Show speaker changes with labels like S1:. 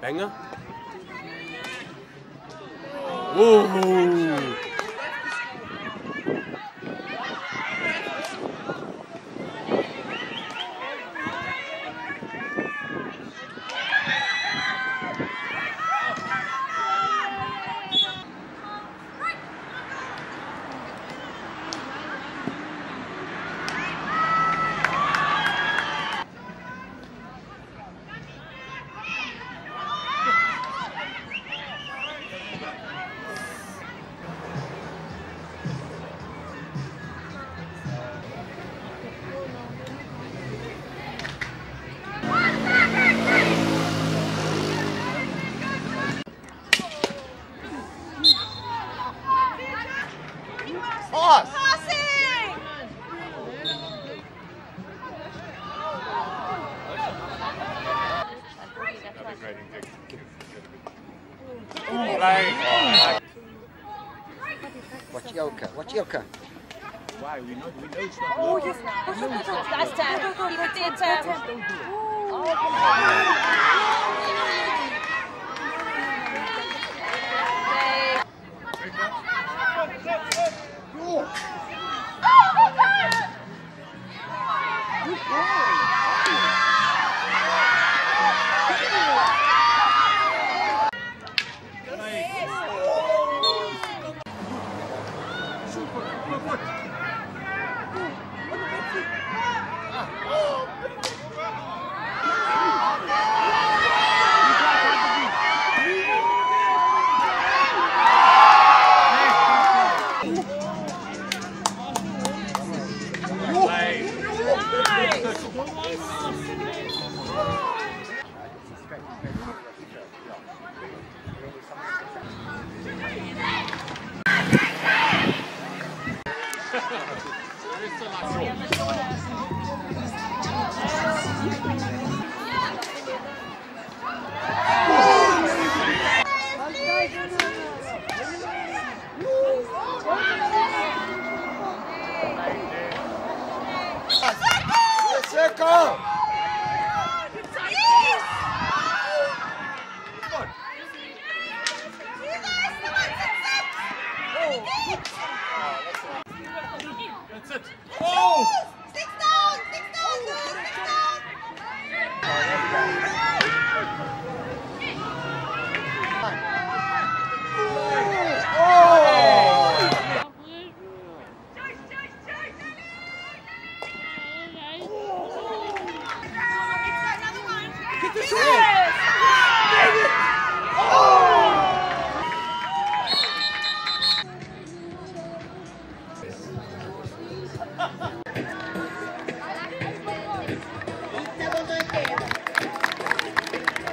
S1: đánh á. Wow. Whoa.
S2: Watch Yoka, watch Yoka.
S1: Why? We know, it's not
S3: Oh, yes. That's ten. Keep it dead, ten.
S2: Circle!
S1: 哈哈しくお願い。